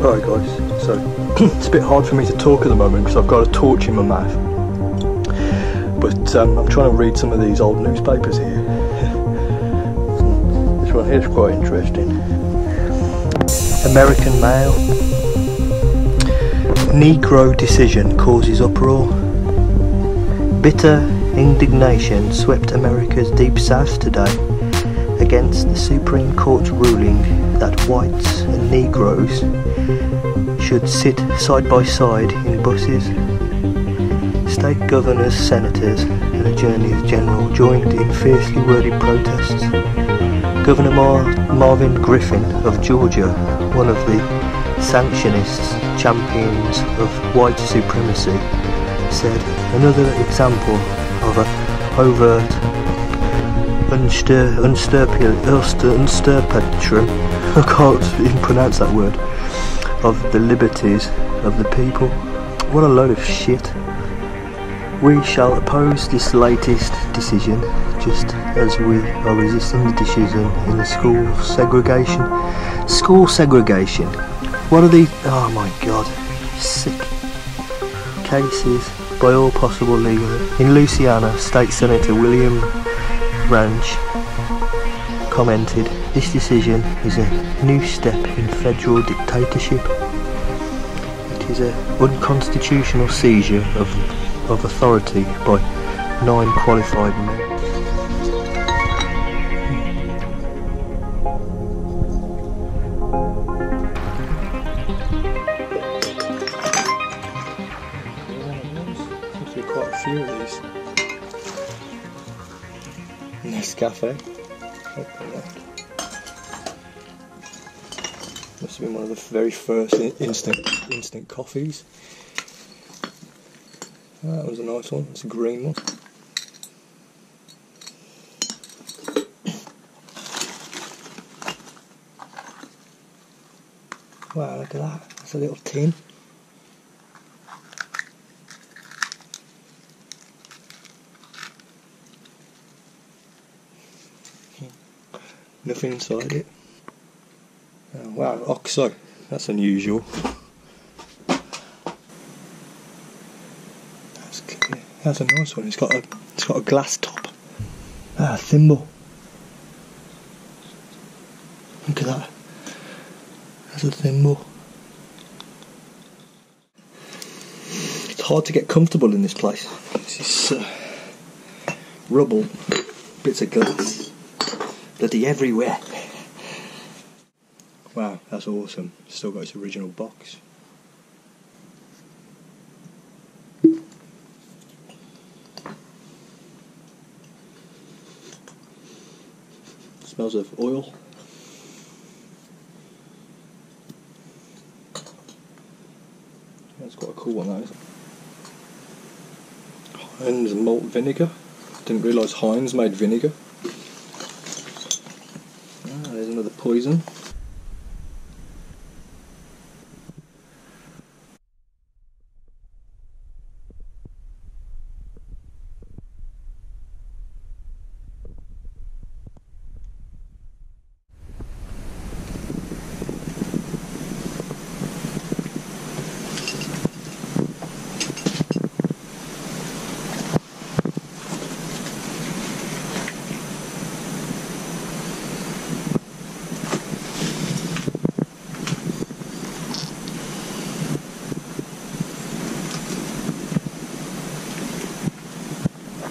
Alright guys, so it's a bit hard for me to talk at the moment because I've got a torch in my mouth. But um, I'm trying to read some of these old newspapers here. this one here's quite interesting. American Mail. Negro decision causes uproar. Bitter indignation swept America's deep south today against the Supreme Court's ruling that whites and Negroes should sit side by side in buses. State governors, senators, and attorneys general joined in fiercely worded protests. Governor Mar- Marvin Griffin of Georgia, one of the sanctionists, champions of white supremacy, said another example of a overt unstir, unstirpia, unstirpatrum, I can't even pronounce that word, of the liberties of the people. What a load of shit. We shall oppose this latest decision just as we are resisting the decision in the school segregation. School segregation. What are these? Oh my god. Sick. Cases by all possible legal. In Louisiana, State Senator William Branch commented, This decision is a new step in federal dictatorship. It is an unconstitutional seizure of, of authority by nine qualified men. Quite a few of these. Nescafe. Must have been one of the very first instant instant coffees. That was a nice one. It's a green one. Wow, look at that. That's a little tin. Nothing inside it. Oh, wow, OXO. That's unusual. That's, that's a nice one. It's got a it's got a glass top. Ah, thimble. Look at that. That's a thimble. It's hard to get comfortable in this place. This is uh, rubble, bits of glass, bloody everywhere. Wow, that's awesome. Still got its original box. Smells of oil. That's quite a cool one, that is. Heinz malt vinegar. Didn't realise Heinz made vinegar. poison.